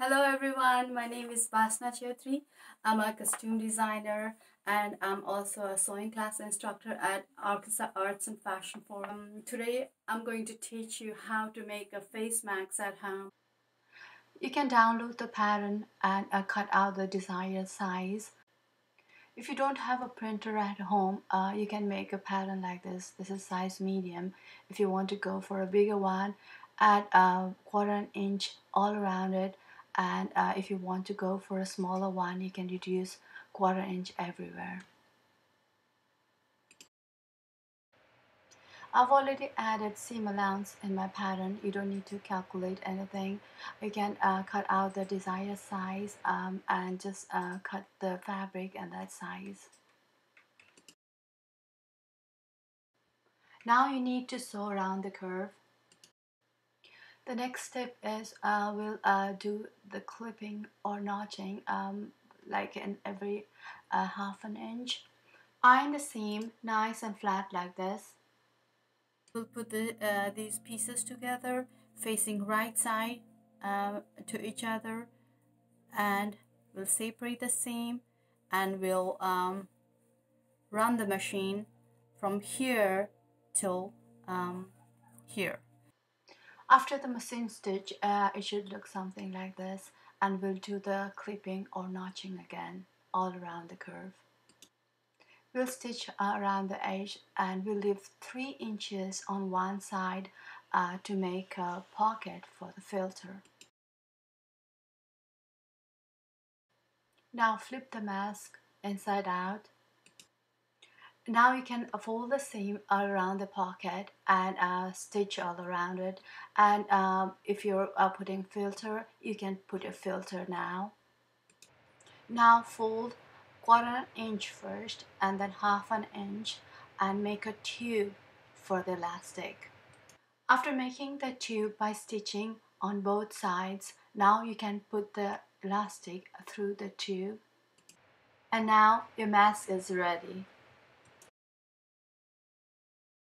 Hello everyone, my name is Basna Chaudhary. I'm a costume designer and I'm also a sewing class instructor at Arkansas Arts and Fashion Forum. Today I'm going to teach you how to make a face mask at home. You can download the pattern and uh, cut out the desired size. If you don't have a printer at home, uh, you can make a pattern like this. This is size medium. If you want to go for a bigger one, add a quarter an inch all around it and uh, if you want to go for a smaller one you can reduce quarter inch everywhere. I've already added seam allowance in my pattern. You don't need to calculate anything. You can uh, cut out the desired size um, and just uh, cut the fabric and that size. Now you need to sew around the curve the next step is uh, we'll uh, do the clipping or notching um, like in every uh, half an inch. Iron the seam nice and flat like this. We'll put the, uh, these pieces together facing right side uh, to each other and we'll separate the seam and we'll um, run the machine from here till um, here. After the machine stitch, uh, it should look something like this and we'll do the clipping or notching again all around the curve. We'll stitch around the edge and we'll leave 3 inches on one side uh, to make a pocket for the filter. Now flip the mask inside out now you can fold the seam around the pocket and uh, stitch all around it. And um, if you're uh, putting filter you can put a filter now. Now fold quarter inch first and then half an inch and make a tube for the elastic. After making the tube by stitching on both sides now you can put the elastic through the tube. And now your mask is ready